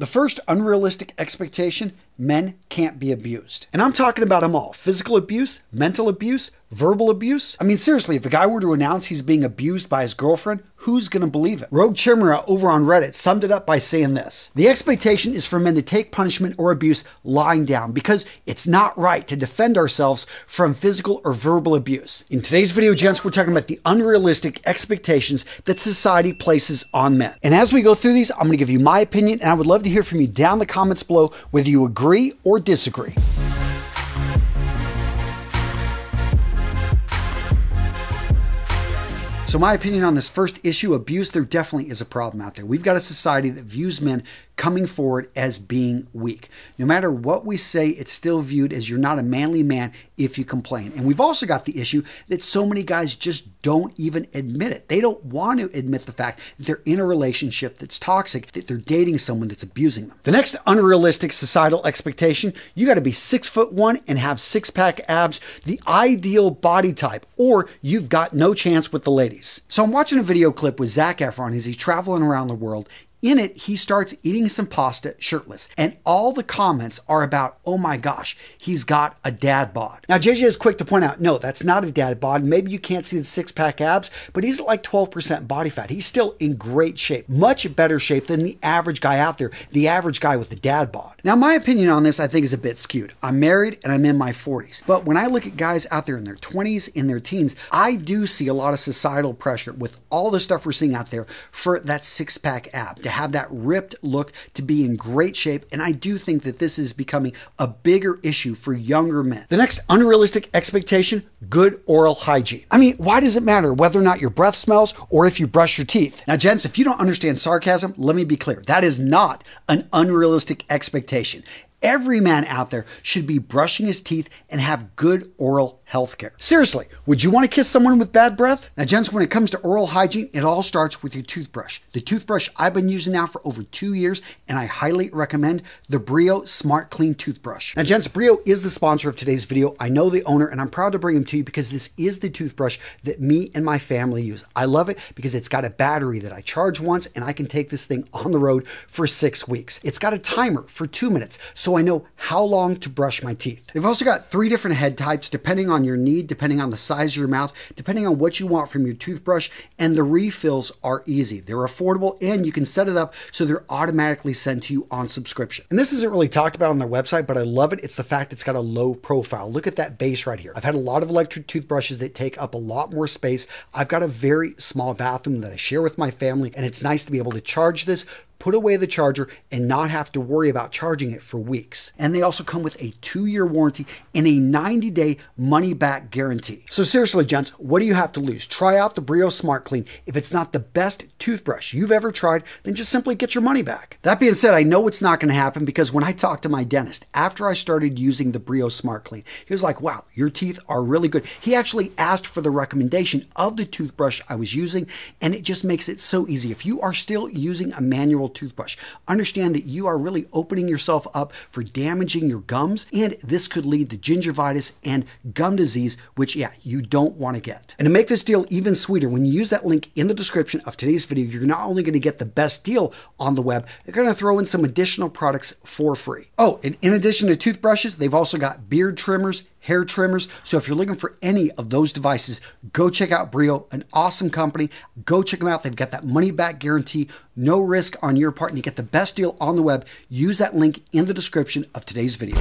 The first unrealistic expectation men can't be abused. And I'm talking about them all physical abuse, mental abuse, verbal abuse. I mean, seriously, if a guy were to announce he's being abused by his girlfriend, who's gonna believe it? Rogue Chimera over on Reddit summed it up by saying this The expectation is for men to take punishment or abuse lying down because it's not right to defend ourselves from physical or verbal abuse. In today's video, gents, we're talking about the unrealistic expectations that society places on men. And as we go through these, I'm gonna give you my opinion, and I would love to hear from you down in the comments below whether you agree or disagree. So, my opinion on this first issue abuse, there definitely is a problem out there. We've got a society that views men coming forward as being weak. No matter what we say, it's still viewed as you're not a manly man if you complain. And we've also got the issue that so many guys just don't even admit it. They don't want to admit the fact that they're in a relationship that's toxic, that they're dating someone that's abusing them. The next unrealistic societal expectation you got to be six foot one and have six pack abs, the ideal body type, or you've got no chance with the ladies. So I'm watching a video clip with Zac Efron as he's traveling around the world. In it, he starts eating some pasta shirtless, and all the comments are about, oh my gosh, he's got a dad bod. Now, JJ is quick to point out, no, that's not a dad bod. Maybe you can't see the six pack abs, but he's like 12% body fat. He's still in great shape, much better shape than the average guy out there, the average guy with the dad bod. Now, my opinion on this, I think, is a bit skewed. I'm married and I'm in my 40s, but when I look at guys out there in their 20s, in their teens, I do see a lot of societal pressure with all the stuff we're seeing out there for that six pack ab to have that ripped look, to be in great shape. And I do think that this is becoming a bigger issue for younger men. The next unrealistic expectation good oral hygiene. I mean, why does it matter whether or not your breath smells or if you brush your teeth? Now, gents, if you don't understand sarcasm, let me be clear. That is not an unrealistic expectation. Every man out there should be brushing his teeth and have good oral health care. Seriously, would you want to kiss someone with bad breath? Now, gents, when it comes to oral hygiene, it all starts with your toothbrush. The toothbrush I've been using now for over two years, and I highly recommend the Brio Smart Clean Toothbrush. Now, gents, Brio is the sponsor of today's video. I know the owner, and I'm proud to bring him to you because this is the toothbrush that me and my family use. I love it because it's got a battery that I charge once, and I can take this thing on the road for six weeks. It's got a timer for two minutes, so I know how long to brush my teeth. They've also got three different head types depending on your need, depending on the size of your mouth, depending on what you want from your toothbrush, and the refills are easy. They're affordable and you can set it up so they're automatically sent to you on subscription. And this isn't really talked about on their website, but I love it. It's the fact it's got a low profile. Look at that base right here. I've had a lot of electric toothbrushes that take up a lot more space. I've got a very small bathroom that I share with my family, and it's nice to be able to charge this put away the charger and not have to worry about charging it for weeks. And they also come with a two year warranty and a 90 day money back guarantee. So, seriously, gents, what do you have to lose? Try out the Brio Smart Clean. If it's not the best toothbrush you've ever tried, then just simply get your money back. That being said, I know it's not going to happen because when I talked to my dentist after I started using the Brio Smart Clean, he was like, wow, your teeth are really good. He actually asked for the recommendation of the toothbrush I was using, and it just makes it so easy. If you are still using a manual toothbrush. Understand that you are really opening yourself up for damaging your gums, and this could lead to gingivitis and gum disease, which, yeah, you don't want to get. And to make this deal even sweeter, when you use that link in the description of today's video, you're not only going to get the best deal on the web, they're going to throw in some additional products for free. Oh, and in addition to toothbrushes, they've also got beard trimmers, hair trimmers. So if you're looking for any of those devices, go check out Brio, an awesome company. Go check them out. They've got that money back guarantee, no risk on your part, and you get the best deal on the web. Use that link in the description of today's video.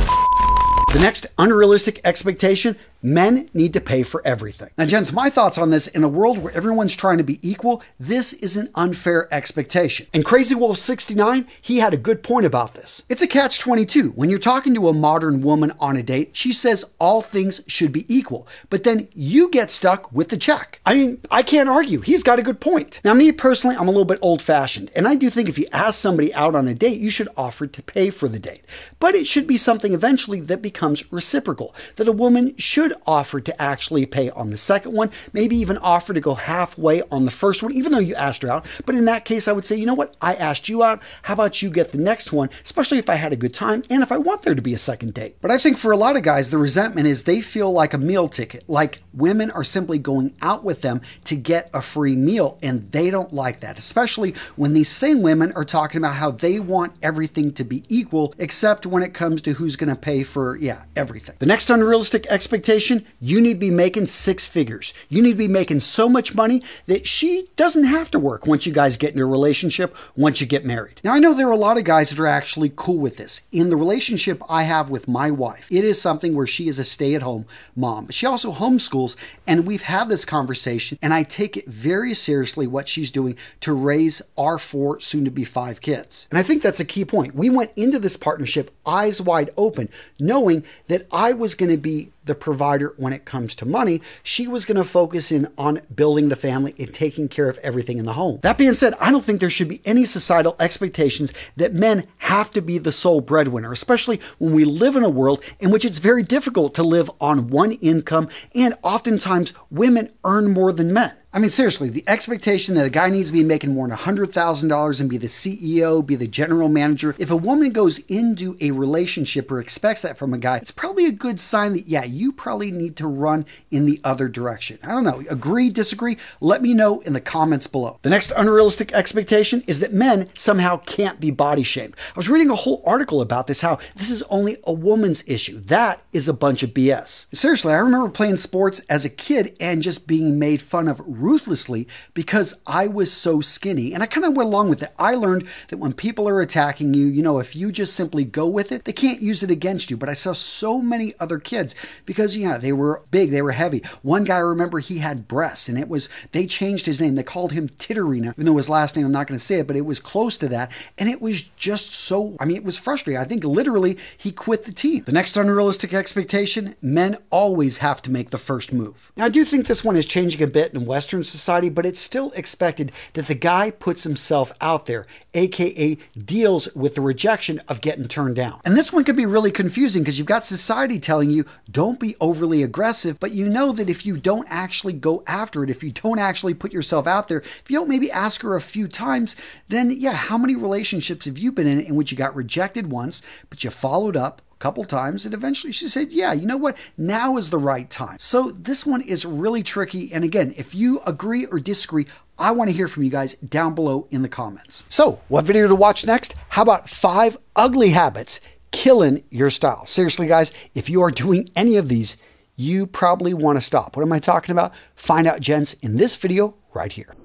The next unrealistic expectation men need to pay for everything. Now, gents, my thoughts on this in a world where everyone's trying to be equal, this is an unfair expectation. And Crazy Wolf 69, he had a good point about this. It's a catch 22. When you're talking to a modern woman on a date, she says all things should be equal, but then you get stuck with the check. I mean, I can't argue. He's got a good point. Now, me personally, I'm a little bit old fashioned, and I do think if you ask somebody out on a date, you should offer to pay for the date. But it should be something eventually that becomes reciprocal, that a woman should offer to actually pay on the second one, maybe even offer to go halfway on the first one, even though you asked her out. But in that case, I would say, you know what? I asked you out. How about you get the next one, especially if I had a good time and if I want there to be a second date. But I think for a lot of guys, the resentment is they feel like a meal ticket, like women are simply going out with them to get a free meal, and they don't like that, especially when these same women are talking about how they want everything to be equal, except when it comes to who's going to pay for, yeah, everything. The next unrealistic expectation you need to be making six figures. You need to be making so much money that she doesn't have to work once you guys get into a relationship, once you get married. Now, I know there are a lot of guys that are actually cool with this. In the relationship I have with my wife, it is something where she is a stay at home mom. She also homeschools, and we've had this conversation, and I take it very seriously what she's doing to raise our four, soon to be five kids. And I think that's a key point. We went into this partnership eyes wide open, knowing that I was going to be the provider when it comes to money. She was going to focus in on building the family and taking care of everything in the home. That being said, I don't think there should be any societal expectations that men have to be the sole breadwinner, especially when we live in a world in which it's very difficult to live on one income and oftentimes women earn more than men. I mean, seriously, the expectation that a guy needs to be making more than $100,000 and be the CEO, be the general manager, if a woman goes into a relationship or expects that from a guy, it's probably a good sign that, yeah, you probably need to run in the other direction. I don't know. Agree, disagree? Let me know in the comments below. The next unrealistic expectation is that men somehow can't be body shamed. I was reading a whole article about this, how this is only a woman's issue. That is a bunch of BS. Seriously, I remember playing sports as a kid and just being made fun of ruthlessly because I was so skinny. And I kind of went along with it. I learned that when people are attacking you, you know, if you just simply go with it, they can't use it against you. But I saw so many other kids because, yeah, they were big, they were heavy. One guy, I remember, he had breasts, and it was, they changed his name. They called him Titterina, even though his last name, I'm not going to say it, but it was close to that. And it was just so, I mean, it was frustrating. I think literally he quit the team. The next unrealistic expectation men always have to make the first move. Now, I do think this one is changing a bit in Western Western society, but it's still expected that the guy puts himself out there, aka deals with the rejection of getting turned down. And this one can be really confusing because you've got society telling you don't be overly aggressive, but you know that if you don't actually go after it, if you don't actually put yourself out there, if you don't maybe ask her a few times, then yeah, how many relationships have you been in in which you got rejected once, but you followed up, couple times and eventually she said yeah you know what now is the right time so this one is really tricky and again if you agree or disagree I want to hear from you guys down below in the comments. So, what video to watch next? How about five ugly habits killing your style? Seriously, guys, if you are doing any of these, you probably want to stop. What am I talking about? Find out, gents, in this video right here.